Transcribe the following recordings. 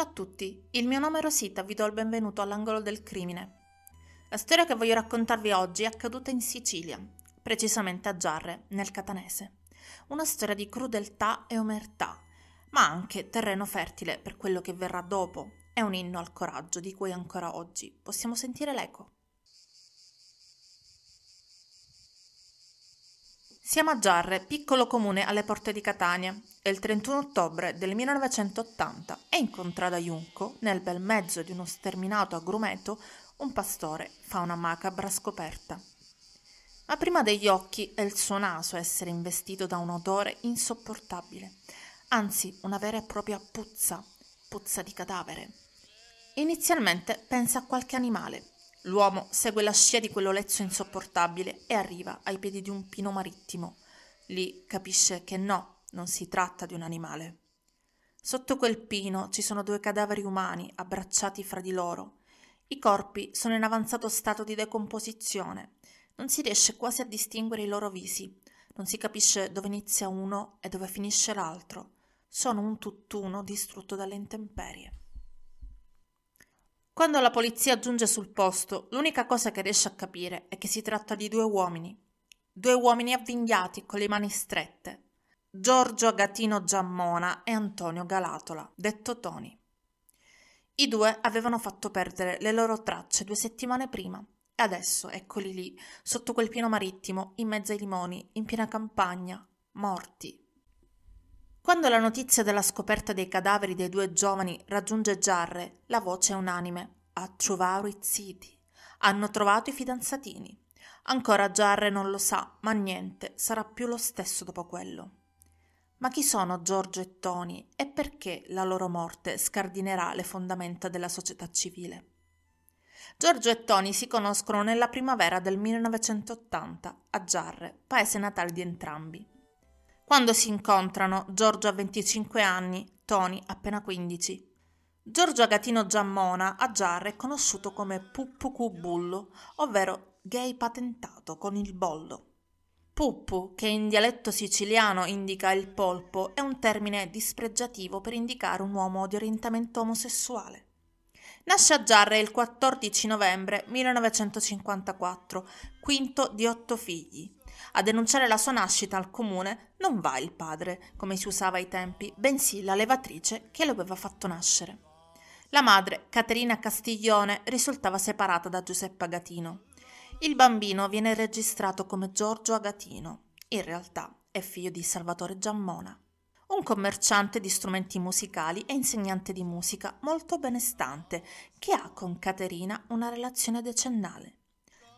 Ciao a tutti, il mio nome è Rosita, vi do il benvenuto all'angolo del crimine. La storia che voglio raccontarvi oggi è accaduta in Sicilia, precisamente a Giarre, nel Catanese. Una storia di crudeltà e omertà, ma anche terreno fertile per quello che verrà dopo. È un inno al coraggio di cui ancora oggi possiamo sentire l'eco. Siamo a Giarre, piccolo comune alle porte di Catania. È il 31 ottobre del 1980 e in contrada Junco, nel bel mezzo di uno sterminato agrumeto, un pastore fa una macabra scoperta. Ma prima degli occhi è il suo naso a essere investito da un odore insopportabile, anzi una vera e propria puzza, puzza di cadavere. Inizialmente pensa a qualche animale, L'uomo segue la scia di quell'olezzo insopportabile e arriva ai piedi di un pino marittimo. Lì capisce che no, non si tratta di un animale. Sotto quel pino ci sono due cadaveri umani abbracciati fra di loro. I corpi sono in avanzato stato di decomposizione. Non si riesce quasi a distinguere i loro visi. Non si capisce dove inizia uno e dove finisce l'altro. Sono un tutt'uno distrutto dalle intemperie. Quando la polizia giunge sul posto, l'unica cosa che riesce a capire è che si tratta di due uomini. Due uomini avvinghiati con le mani strette. Giorgio Agatino Giammona e Antonio Galatola, detto Tony. I due avevano fatto perdere le loro tracce due settimane prima e adesso eccoli lì, sotto quel piano marittimo, in mezzo ai limoni, in piena campagna, morti. Quando la notizia della scoperta dei cadaveri dei due giovani raggiunge Giarre, la voce è unanime. A trovare i ziti. Hanno trovato i fidanzatini. Ancora Giarre non lo sa, ma niente, sarà più lo stesso dopo quello. Ma chi sono Giorgio e Tony e perché la loro morte scardinerà le fondamenta della società civile? Giorgio e Tony si conoscono nella primavera del 1980 a Giarre, paese natale di entrambi. Quando si incontrano, Giorgio ha 25 anni, Tony appena 15. Giorgio Agatino Giammona a Giarre è conosciuto come Puppu Bullo, ovvero gay patentato con il bollo. Puppu, che in dialetto siciliano indica il polpo, è un termine dispregiativo per indicare un uomo di orientamento omosessuale. Nasce a Giarre il 14 novembre 1954, quinto di otto figli. A denunciare la sua nascita al comune non va il padre, come si usava ai tempi, bensì la levatrice che lo aveva fatto nascere. La madre, Caterina Castiglione, risultava separata da Giuseppe Agatino. Il bambino viene registrato come Giorgio Agatino. In realtà è figlio di Salvatore Giammona, un commerciante di strumenti musicali e insegnante di musica molto benestante che ha con Caterina una relazione decennale.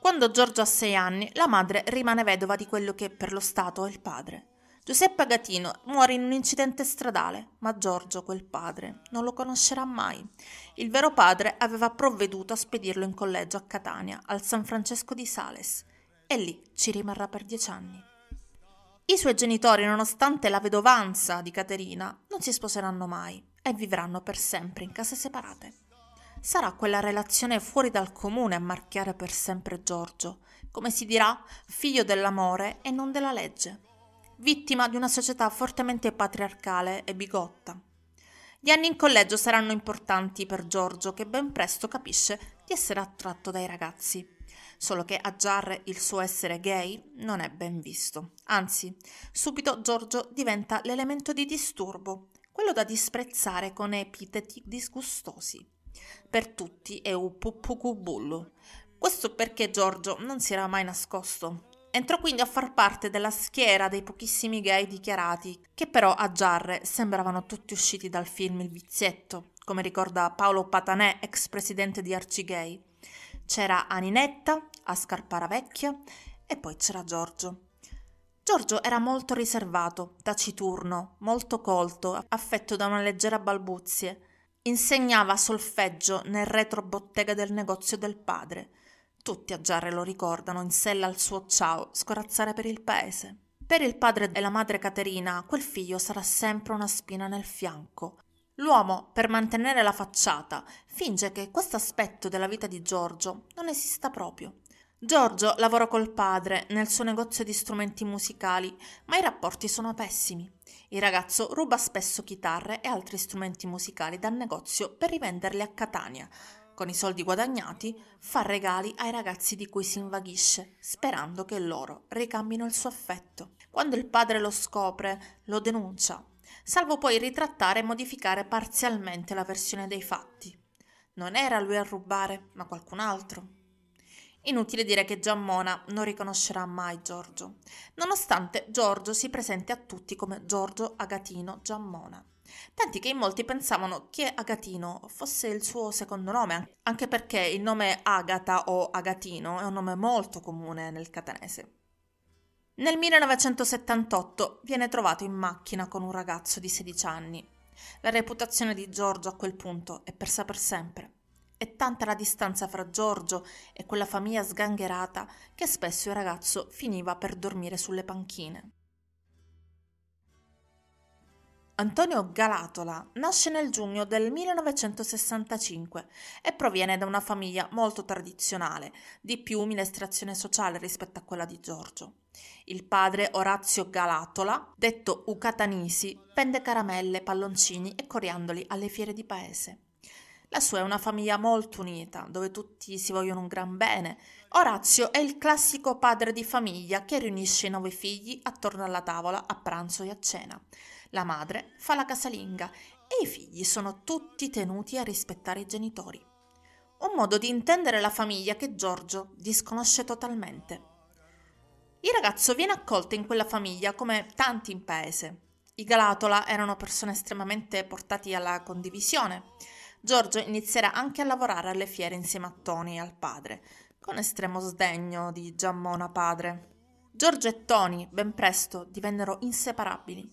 Quando Giorgio ha sei anni, la madre rimane vedova di quello che per lo Stato è il padre. Giuseppe Agatino muore in un incidente stradale, ma Giorgio, quel padre, non lo conoscerà mai. Il vero padre aveva provveduto a spedirlo in collegio a Catania, al San Francesco di Sales, e lì ci rimarrà per dieci anni. I suoi genitori, nonostante la vedovanza di Caterina, non si sposeranno mai e vivranno per sempre in case separate. Sarà quella relazione fuori dal comune a marchiare per sempre Giorgio, come si dirà, figlio dell'amore e non della legge, vittima di una società fortemente patriarcale e bigotta. Gli anni in collegio saranno importanti per Giorgio, che ben presto capisce di essere attratto dai ragazzi. Solo che a Giarre il suo essere gay non è ben visto. Anzi, subito Giorgio diventa l'elemento di disturbo, quello da disprezzare con epiteti disgustosi per tutti è un puppucubullo. Questo perché Giorgio non si era mai nascosto. Entrò quindi a far parte della schiera dei pochissimi gay dichiarati, che però a Giarre sembravano tutti usciti dal film Il vizietto, come ricorda Paolo Patanè, ex presidente di Arcigay. C'era Aninetta, Ascar Paravecchia e poi c'era Giorgio. Giorgio era molto riservato, taciturno, molto colto, affetto da una leggera balbuzie, Insegnava solfeggio nel retrobottega del negozio del padre. Tutti a Giarre lo ricordano, in sella al suo ciao, scorazzare per il paese. Per il padre e la madre Caterina, quel figlio sarà sempre una spina nel fianco. L'uomo, per mantenere la facciata, finge che questo aspetto della vita di Giorgio non esista proprio. Giorgio lavora col padre nel suo negozio di strumenti musicali, ma i rapporti sono pessimi. Il ragazzo ruba spesso chitarre e altri strumenti musicali dal negozio per rivenderli a Catania. Con i soldi guadagnati fa regali ai ragazzi di cui si invaghisce, sperando che loro ricambino il suo affetto. Quando il padre lo scopre, lo denuncia, salvo poi ritrattare e modificare parzialmente la versione dei fatti. Non era lui a rubare, ma qualcun altro. Inutile dire che Giammona non riconoscerà mai Giorgio, nonostante Giorgio si presenti a tutti come Giorgio Agatino Giammona. Tanti che in molti pensavano che Agatino fosse il suo secondo nome, anche perché il nome Agata o Agatino è un nome molto comune nel catanese. Nel 1978 viene trovato in macchina con un ragazzo di 16 anni. La reputazione di Giorgio a quel punto è persa per sempre. È tanta la distanza fra Giorgio e quella famiglia sgangherata che spesso il ragazzo finiva per dormire sulle panchine. Antonio Galatola nasce nel giugno del 1965 e proviene da una famiglia molto tradizionale, di più umile estrazione sociale rispetto a quella di Giorgio. Il padre Orazio Galatola, detto Ucatanisi, vende caramelle, palloncini e coriandoli alle fiere di paese. La sua è una famiglia molto unita, dove tutti si vogliono un gran bene. Orazio è il classico padre di famiglia che riunisce i nove figli attorno alla tavola a pranzo e a cena. La madre fa la casalinga e i figli sono tutti tenuti a rispettare i genitori. Un modo di intendere la famiglia che Giorgio disconosce totalmente. Il ragazzo viene accolto in quella famiglia come tanti in paese. I Galatola erano persone estremamente portati alla condivisione. Giorgio inizierà anche a lavorare alle fiere insieme a Tony e al padre, con estremo sdegno di Giammona padre. Giorgio e Tony ben presto divennero inseparabili,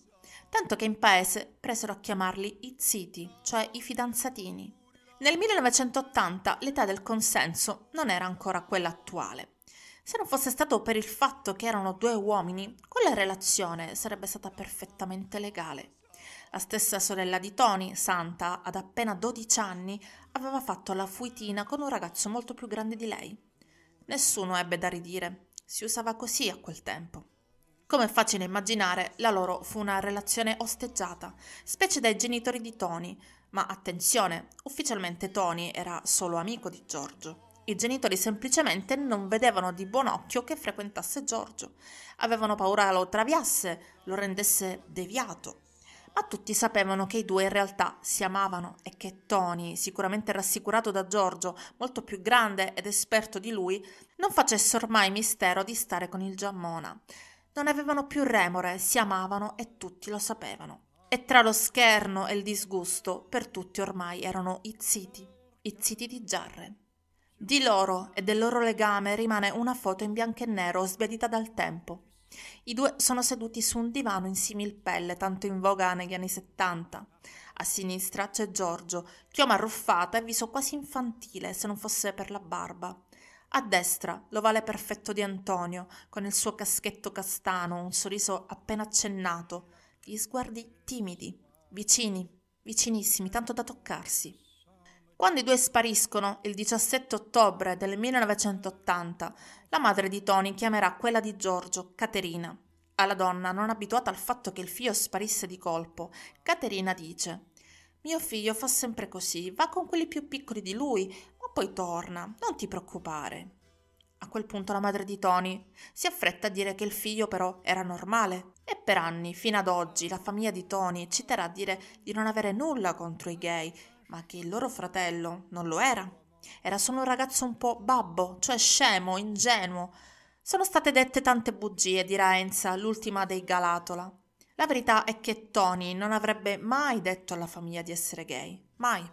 tanto che in paese presero a chiamarli i ziti, cioè i fidanzatini. Nel 1980 l'età del consenso non era ancora quella attuale. Se non fosse stato per il fatto che erano due uomini, quella relazione sarebbe stata perfettamente legale. La stessa sorella di Tony, Santa, ad appena 12 anni, aveva fatto la fuitina con un ragazzo molto più grande di lei. Nessuno ebbe da ridire, si usava così a quel tempo. Come è facile immaginare, la loro fu una relazione osteggiata, specie dai genitori di Tony, ma attenzione, ufficialmente Tony era solo amico di Giorgio. I genitori semplicemente non vedevano di buon occhio che frequentasse Giorgio. Avevano paura lo traviasse, lo rendesse deviato ma tutti sapevano che i due in realtà si amavano e che Tony, sicuramente rassicurato da Giorgio, molto più grande ed esperto di lui, non facesse ormai mistero di stare con il Giammona. Non avevano più remore, si amavano e tutti lo sapevano. E tra lo scherno e il disgusto, per tutti ormai erano i ziti, i ziti di Giarre. Di loro e del loro legame rimane una foto in bianco e nero sbiadita dal tempo, i due sono seduti su un divano in similpelle, tanto in voga negli anni settanta. A sinistra c'è Giorgio, chioma arruffata e viso quasi infantile, se non fosse per la barba. A destra l'ovale perfetto di Antonio, con il suo caschetto castano, un sorriso appena accennato, gli sguardi timidi, vicini, vicinissimi, tanto da toccarsi. Quando i due spariscono, il 17 ottobre del 1980, la madre di Tony chiamerà quella di Giorgio, Caterina. Alla donna, non abituata al fatto che il figlio sparisse di colpo, Caterina dice Mio figlio fa sempre così, va con quelli più piccoli di lui, ma poi torna, non ti preoccupare. A quel punto la madre di Tony si affretta a dire che il figlio però era normale e per anni, fino ad oggi, la famiglia di Tony citerà a dire di non avere nulla contro i gay ma che il loro fratello non lo era. Era solo un ragazzo un po' babbo, cioè scemo, ingenuo. Sono state dette tante bugie, dirà Enza, l'ultima dei Galatola. La verità è che Tony non avrebbe mai detto alla famiglia di essere gay, mai.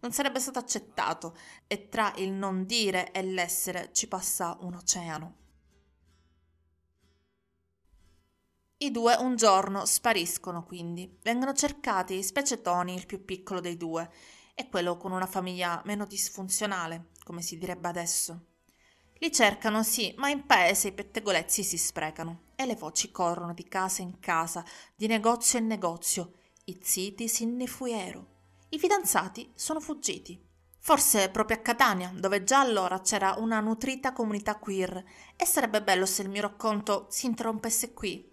Non sarebbe stato accettato e tra il non dire e l'essere ci passa un oceano. I due un giorno spariscono quindi. Vengono cercati, specie Tony, il più piccolo dei due, e quello con una famiglia meno disfunzionale, come si direbbe adesso. Li cercano, sì, ma in paese i pettegolezzi si sprecano e le voci corrono di casa in casa, di negozio in negozio. I ziti sin ne fuero. I fidanzati sono fuggiti. Forse proprio a Catania, dove già allora c'era una nutrita comunità queer. E sarebbe bello se il mio racconto si interrompesse qui.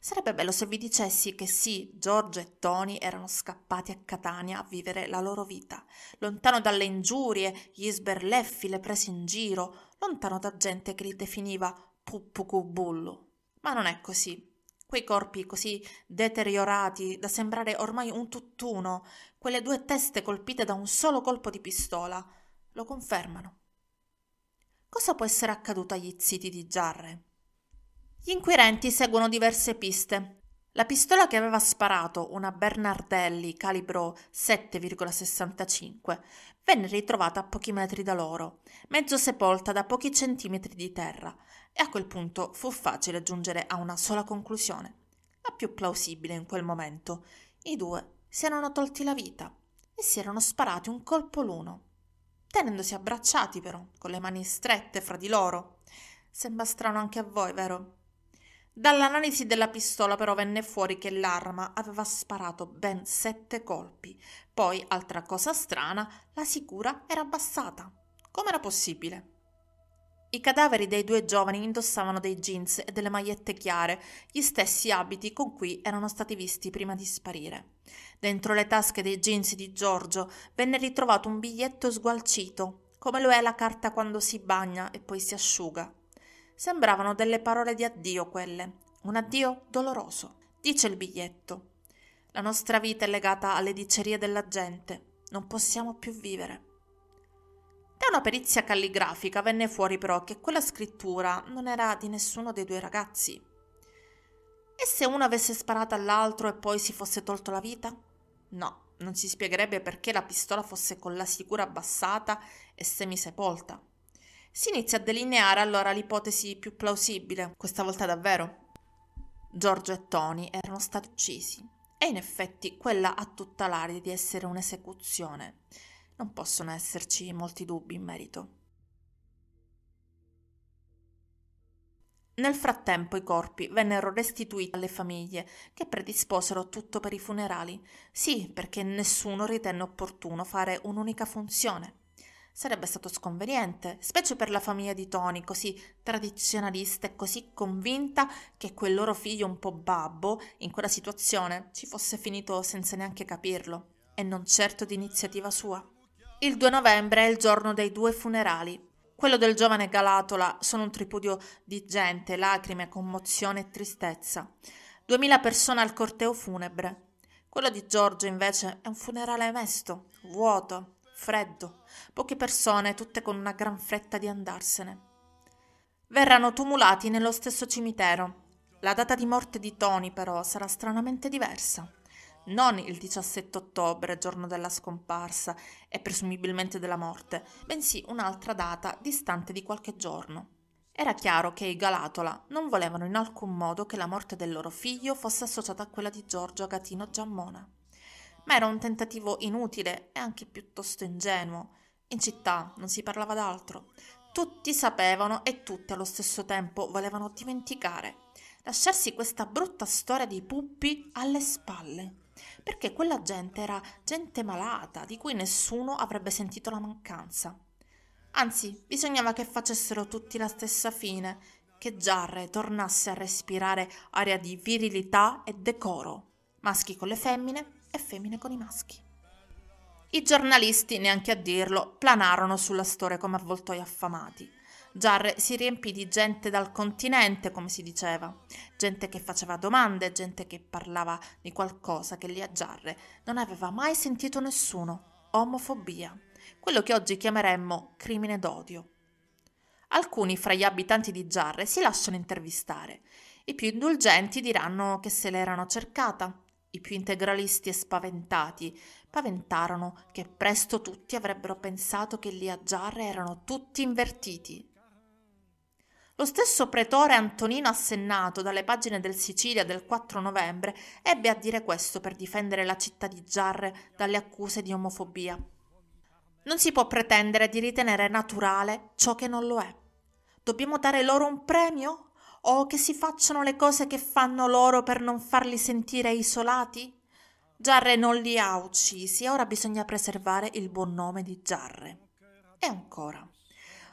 Sarebbe bello se vi dicessi che sì, Giorgio e Tony erano scappati a Catania a vivere la loro vita, lontano dalle ingiurie, gli sberleffi, le prese in giro, lontano da gente che li definiva puppucubullo. Ma non è così. Quei corpi così deteriorati da sembrare ormai un tutt'uno, quelle due teste colpite da un solo colpo di pistola, lo confermano. Cosa può essere accaduto agli ziti di Giarre? Gli inquirenti seguono diverse piste. La pistola che aveva sparato, una Bernardelli calibro 7,65, venne ritrovata a pochi metri da loro, mezzo sepolta da pochi centimetri di terra, e a quel punto fu facile giungere a una sola conclusione, la più plausibile in quel momento. I due si erano tolti la vita e si erano sparati un colpo l'uno, tenendosi abbracciati però, con le mani strette fra di loro. Sembra strano anche a voi, vero? Dall'analisi della pistola però venne fuori che l'arma aveva sparato ben sette colpi. Poi, altra cosa strana, la sicura era abbassata. Com'era possibile? I cadaveri dei due giovani indossavano dei jeans e delle magliette chiare, gli stessi abiti con cui erano stati visti prima di sparire. Dentro le tasche dei jeans di Giorgio venne ritrovato un biglietto sgualcito, come lo è la carta quando si bagna e poi si asciuga. Sembravano delle parole di addio quelle, un addio doloroso. Dice il biglietto. La nostra vita è legata alle dicerie della gente, non possiamo più vivere. Da una perizia calligrafica venne fuori però che quella scrittura non era di nessuno dei due ragazzi. E se uno avesse sparato all'altro e poi si fosse tolto la vita? No, non si spiegherebbe perché la pistola fosse con la sicura abbassata e semisepolta. Si inizia a delineare allora l'ipotesi più plausibile, questa volta davvero. Giorgio e Tony erano stati uccisi e in effetti quella ha tutta l'aria di essere un'esecuzione. Non possono esserci molti dubbi in merito. Nel frattempo i corpi vennero restituiti alle famiglie che predisposero tutto per i funerali. Sì, perché nessuno ritenne opportuno fare un'unica funzione. Sarebbe stato sconveniente, specie per la famiglia di Tony, così tradizionalista e così convinta che quel loro figlio un po' babbo, in quella situazione, ci fosse finito senza neanche capirlo, e non certo di iniziativa sua. Il 2 novembre è il giorno dei due funerali. Quello del giovane Galatola sono un tripudio di gente, lacrime, commozione e tristezza. Duemila persone al corteo funebre. Quello di Giorgio invece è un funerale mesto, vuoto, freddo, poche persone, tutte con una gran fretta di andarsene. Verranno tumulati nello stesso cimitero. La data di morte di Tony, però, sarà stranamente diversa. Non il 17 ottobre, giorno della scomparsa e presumibilmente della morte, bensì un'altra data distante di qualche giorno. Era chiaro che i Galatola non volevano in alcun modo che la morte del loro figlio fosse associata a quella di Giorgio Agatino Giammona ma era un tentativo inutile e anche piuttosto ingenuo. In città non si parlava d'altro. Tutti sapevano e tutti allo stesso tempo volevano dimenticare, lasciarsi questa brutta storia di puppi alle spalle, perché quella gente era gente malata di cui nessuno avrebbe sentito la mancanza. Anzi, bisognava che facessero tutti la stessa fine, che Giarre tornasse a respirare aria di virilità e decoro, maschi con le femmine e femmine con i maschi. I giornalisti, neanche a dirlo, planarono sulla storia come avvoltoi affamati. Giarre si riempì di gente dal continente, come si diceva, gente che faceva domande, gente che parlava di qualcosa che lì a Giarre non aveva mai sentito nessuno, omofobia, quello che oggi chiameremmo crimine d'odio. Alcuni fra gli abitanti di Giarre si lasciano intervistare, i più indulgenti diranno che se l'erano cercata, i più integralisti e spaventati paventarono che presto tutti avrebbero pensato che lì a Giarre erano tutti invertiti. Lo stesso pretore Antonino Assennato dalle pagine del Sicilia del 4 novembre ebbe a dire questo per difendere la città di Giarre dalle accuse di omofobia. Non si può pretendere di ritenere naturale ciò che non lo è. Dobbiamo dare loro un premio o che si facciano le cose che fanno loro per non farli sentire isolati? Giarre non li ha uccisi ora bisogna preservare il buon nome di Giarre. E ancora.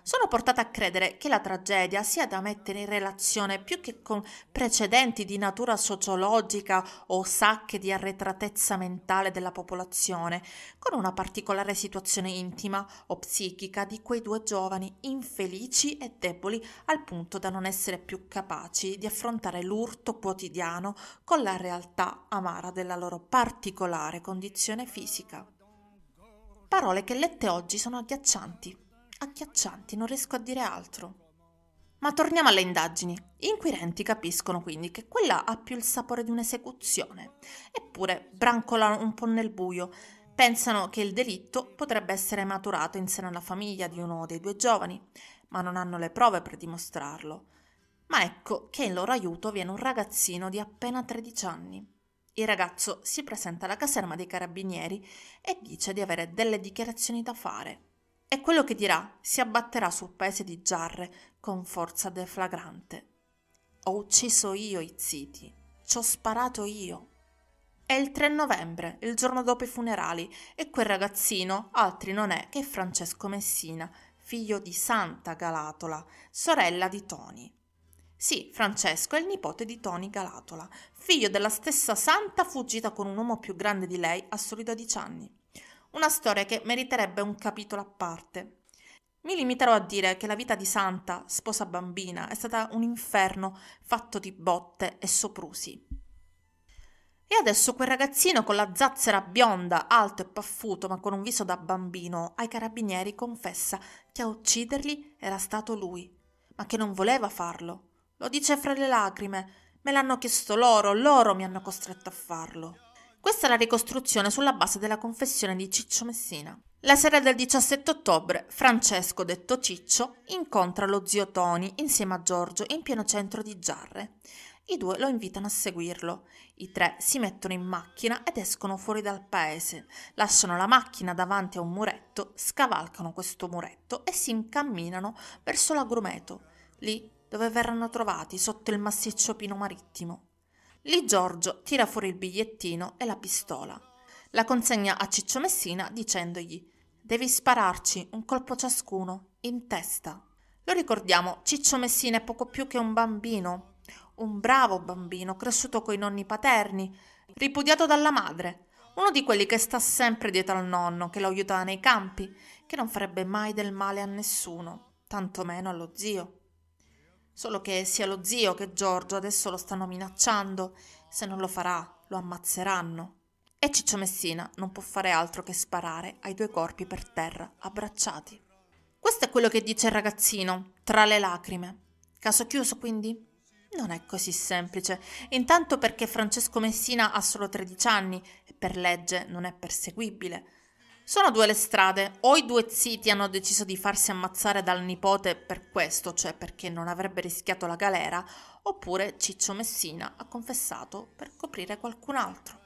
Sono portata a credere che la tragedia sia da mettere in relazione più che con precedenti di natura sociologica o sacche di arretratezza mentale della popolazione, con una particolare situazione intima o psichica di quei due giovani infelici e deboli al punto da non essere più capaci di affrontare l'urto quotidiano con la realtà amara della loro particolare condizione fisica. Parole che lette oggi sono agghiaccianti agghiaccianti, non riesco a dire altro. Ma torniamo alle indagini. Gli inquirenti capiscono quindi che quella ha più il sapore di un'esecuzione. Eppure brancolano un po' nel buio. Pensano che il delitto potrebbe essere maturato in seno alla famiglia di uno dei due giovani, ma non hanno le prove per dimostrarlo. Ma ecco che in loro aiuto viene un ragazzino di appena 13 anni. Il ragazzo si presenta alla caserma dei carabinieri e dice di avere delle dichiarazioni da fare. E quello che dirà si abbatterà sul paese di Giarre con forza deflagrante. Ho ucciso io i ziti, ci ho sparato io. È il 3 novembre, il giorno dopo i funerali, e quel ragazzino altri non è che Francesco Messina, figlio di Santa Galatola, sorella di Toni. Sì, Francesco è il nipote di Toni Galatola, figlio della stessa santa fuggita con un uomo più grande di lei a soli 12 anni una storia che meriterebbe un capitolo a parte. Mi limiterò a dire che la vita di Santa, sposa bambina, è stata un inferno fatto di botte e soprusi. E adesso quel ragazzino con la zazzera bionda, alto e paffuto, ma con un viso da bambino, ai carabinieri confessa che a ucciderli era stato lui, ma che non voleva farlo. Lo dice fra le lacrime. Me l'hanno chiesto loro, loro mi hanno costretto a farlo. Questa è la ricostruzione sulla base della confessione di Ciccio Messina. La sera del 17 ottobre, Francesco, detto Ciccio, incontra lo zio Toni insieme a Giorgio in pieno centro di Giarre. I due lo invitano a seguirlo. I tre si mettono in macchina ed escono fuori dal paese. Lasciano la macchina davanti a un muretto, scavalcano questo muretto e si incamminano verso l'agrumeto, lì dove verranno trovati sotto il massiccio pino marittimo. Lì Giorgio tira fuori il bigliettino e la pistola. La consegna a Ciccio Messina dicendogli Devi spararci un colpo ciascuno, in testa. Lo ricordiamo, Ciccio Messina è poco più che un bambino, un bravo bambino cresciuto coi nonni paterni, ripudiato dalla madre, uno di quelli che sta sempre dietro al nonno, che lo aiuta nei campi, che non farebbe mai del male a nessuno, tantomeno allo zio. Solo che sia lo zio che Giorgio adesso lo stanno minacciando. Se non lo farà, lo ammazzeranno. E Ciccio Messina non può fare altro che sparare ai due corpi per terra, abbracciati. Questo è quello che dice il ragazzino, tra le lacrime. Caso chiuso, quindi? Non è così semplice. Intanto perché Francesco Messina ha solo 13 anni e per legge non è perseguibile. Sono due le strade, o i due ziti hanno deciso di farsi ammazzare dal nipote per questo, cioè perché non avrebbe rischiato la galera, oppure Ciccio Messina ha confessato per coprire qualcun altro.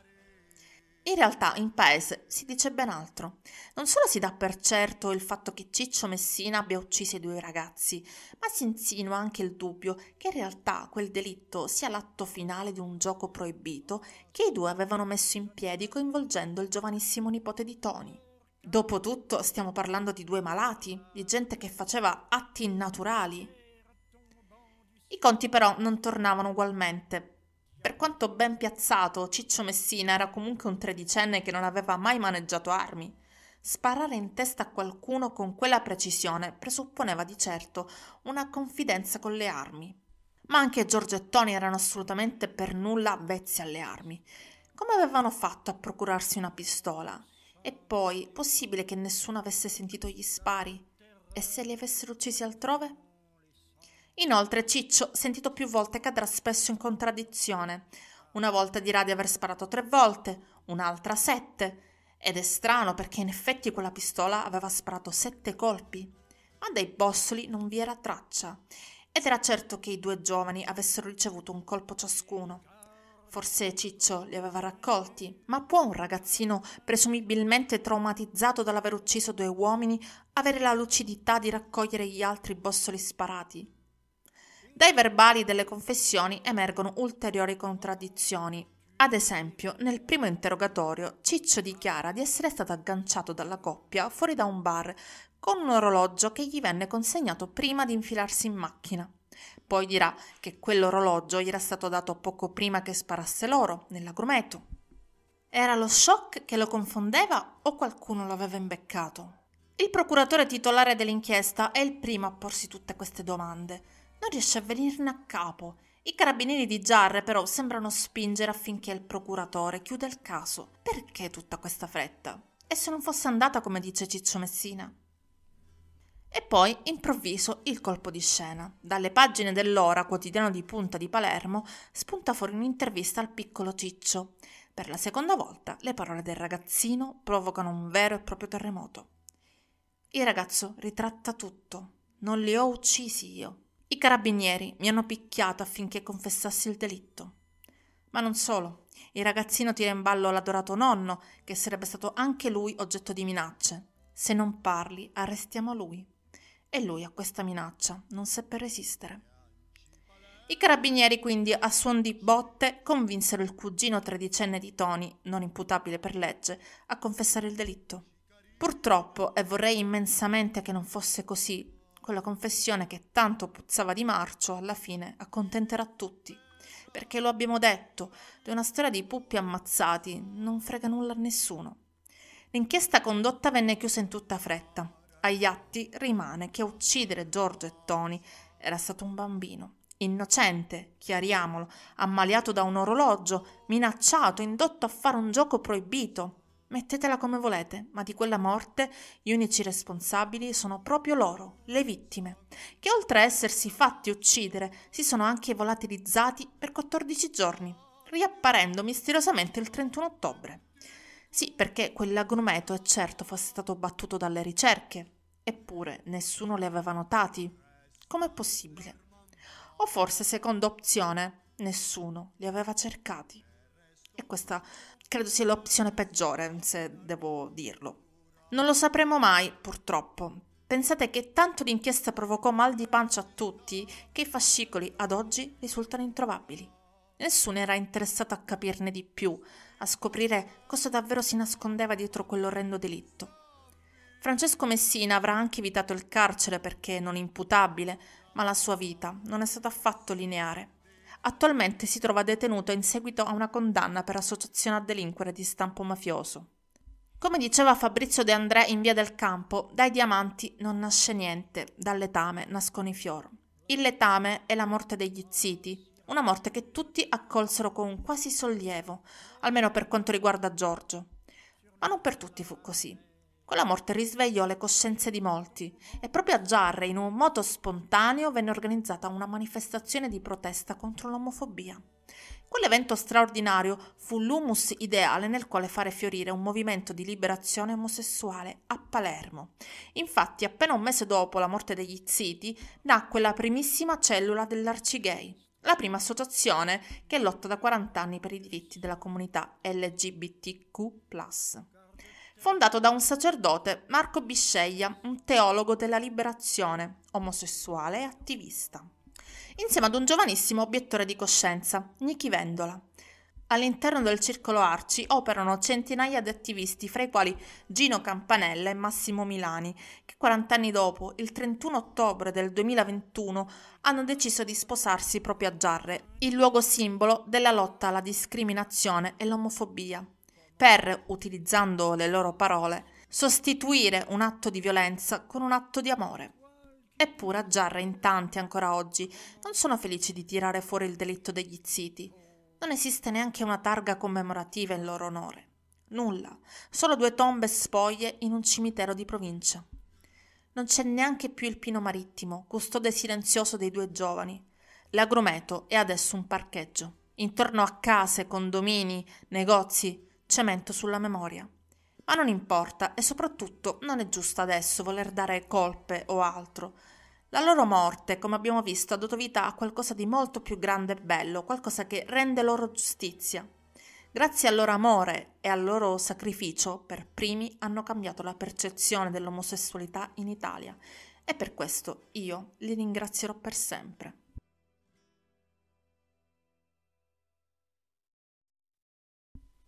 In realtà in paese si dice ben altro. Non solo si dà per certo il fatto che Ciccio Messina abbia ucciso i due ragazzi, ma si insinua anche il dubbio che in realtà quel delitto sia l'atto finale di un gioco proibito che i due avevano messo in piedi coinvolgendo il giovanissimo nipote di Tony. Dopotutto stiamo parlando di due malati, di gente che faceva atti innaturali. I conti però non tornavano ugualmente. Per quanto ben piazzato, Ciccio Messina era comunque un tredicenne che non aveva mai maneggiato armi. Sparare in testa a qualcuno con quella precisione presupponeva di certo una confidenza con le armi. Ma anche Giorgio e Tony erano assolutamente per nulla avvezzi alle armi. Come avevano fatto a procurarsi una pistola? E poi, possibile che nessuno avesse sentito gli spari? E se li avessero uccisi altrove? Inoltre Ciccio, sentito più volte, cadrà spesso in contraddizione. Una volta dirà di aver sparato tre volte, un'altra sette. Ed è strano perché in effetti quella pistola aveva sparato sette colpi. Ma dai bossoli non vi era traccia. Ed era certo che i due giovani avessero ricevuto un colpo ciascuno. Forse Ciccio li aveva raccolti, ma può un ragazzino presumibilmente traumatizzato dall'aver ucciso due uomini avere la lucidità di raccogliere gli altri bossoli sparati? Dai verbali delle confessioni emergono ulteriori contraddizioni. Ad esempio, nel primo interrogatorio, Ciccio dichiara di essere stato agganciato dalla coppia fuori da un bar con un orologio che gli venne consegnato prima di infilarsi in macchina. Poi dirà che quell'orologio gli era stato dato poco prima che sparasse loro, nell'agrumeto. Era lo shock che lo confondeva o qualcuno lo aveva imbeccato? Il procuratore titolare dell'inchiesta è il primo a porsi tutte queste domande. Non riesce a venirne a capo i carabinieri di Giarre però sembrano spingere affinché il procuratore chiuda il caso. Perché tutta questa fretta? E se non fosse andata come dice Ciccio Messina? E poi, improvviso, il colpo di scena. Dalle pagine dell'Ora, quotidiano di punta di Palermo, spunta fuori un'intervista al piccolo Ciccio. Per la seconda volta le parole del ragazzino provocano un vero e proprio terremoto. Il ragazzo ritratta tutto. Non li ho uccisi io. I carabinieri mi hanno picchiato affinché confessassi il delitto. Ma non solo. Il ragazzino tira in ballo l'adorato nonno, che sarebbe stato anche lui oggetto di minacce. Se non parli, arrestiamo lui. E lui a questa minaccia non seppe resistere. I carabinieri quindi a suon di botte convinsero il cugino tredicenne di Tony, non imputabile per legge, a confessare il delitto. Purtroppo, e vorrei immensamente che non fosse così, quella confessione che tanto puzzava di marcio alla fine accontenterà tutti. Perché lo abbiamo detto, di una storia di puppi ammazzati non frega nulla a nessuno. L'inchiesta condotta venne chiusa in tutta fretta. Agli atti rimane che a uccidere Giorgio e Tony era stato un bambino. Innocente, chiariamolo, ammaliato da un orologio, minacciato, indotto a fare un gioco proibito, Mettetela come volete, ma di quella morte gli unici responsabili sono proprio loro, le vittime, che oltre a essersi fatti uccidere si sono anche volatilizzati per 14 giorni, riapparendo misteriosamente il 31 ottobre. Sì, perché quell'agrumeto è certo fosse stato battuto dalle ricerche, eppure nessuno li aveva notati. Com'è possibile? O forse, seconda opzione, nessuno li aveva cercati. E questa credo sia l'opzione peggiore, se devo dirlo. Non lo sapremo mai, purtroppo. Pensate che tanto l'inchiesta provocò mal di pancia a tutti che i fascicoli ad oggi risultano introvabili. Nessuno era interessato a capirne di più, a scoprire cosa davvero si nascondeva dietro quell'orrendo delitto. Francesco Messina avrà anche evitato il carcere perché non imputabile, ma la sua vita non è stata affatto lineare. Attualmente si trova detenuto in seguito a una condanna per associazione a delinquere di stampo mafioso. Come diceva Fabrizio De André in Via del Campo, dai diamanti non nasce niente, dal letame nascono i fior. Il letame è la morte degli ziti, una morte che tutti accolsero con quasi sollievo, almeno per quanto riguarda Giorgio. Ma non per tutti fu così. Quella morte risvegliò le coscienze di molti e proprio a Giarre, in un moto spontaneo, venne organizzata una manifestazione di protesta contro l'omofobia. Quell'evento straordinario fu l'humus ideale nel quale fare fiorire un movimento di liberazione omosessuale a Palermo. Infatti, appena un mese dopo la morte degli ziti, nacque la primissima cellula dell'Arcigay, la prima associazione che lotta da 40 anni per i diritti della comunità LGBTQ fondato da un sacerdote, Marco Bisceglia, un teologo della liberazione, omosessuale e attivista, insieme ad un giovanissimo obiettore di coscienza, Nichi Vendola. All'interno del circolo Arci operano centinaia di attivisti, fra i quali Gino Campanella e Massimo Milani, che 40 anni dopo, il 31 ottobre del 2021, hanno deciso di sposarsi proprio a Giarre, il luogo simbolo della lotta alla discriminazione e l'omofobia per, utilizzando le loro parole, sostituire un atto di violenza con un atto di amore. Eppure a Giarra in tanti ancora oggi non sono felici di tirare fuori il delitto degli ziti. Non esiste neanche una targa commemorativa in loro onore. Nulla, solo due tombe spoglie in un cimitero di provincia. Non c'è neanche più il pino marittimo, custode silenzioso dei due giovani. L'agrumeto è adesso un parcheggio. Intorno a case, condomini, negozi, cemento sulla memoria. Ma non importa e soprattutto non è giusto adesso voler dare colpe o altro. La loro morte, come abbiamo visto, ha dato vita a qualcosa di molto più grande e bello, qualcosa che rende loro giustizia. Grazie al loro amore e al loro sacrificio, per primi hanno cambiato la percezione dell'omosessualità in Italia e per questo io li ringrazierò per sempre.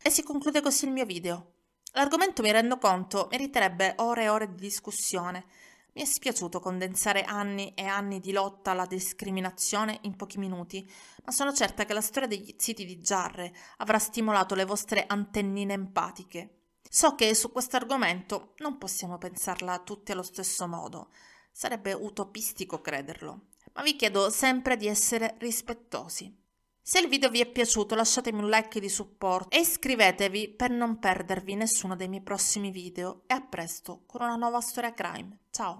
E si conclude così il mio video. L'argomento, mi rendo conto, meriterebbe ore e ore di discussione. Mi è spiaciuto condensare anni e anni di lotta alla discriminazione in pochi minuti, ma sono certa che la storia degli ziti di Giarre avrà stimolato le vostre antennine empatiche. So che su questo argomento non possiamo pensarla tutti allo stesso modo. Sarebbe utopistico crederlo, ma vi chiedo sempre di essere rispettosi. Se il video vi è piaciuto lasciatemi un like di supporto e iscrivetevi per non perdervi nessuno dei miei prossimi video e a presto con una nuova storia crime. Ciao!